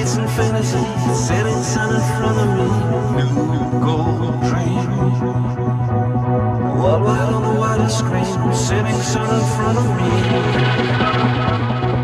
It's in fantasy, setting sun in front of me, new gold dream. Worldwide on the widest screen, setting sun in front of me.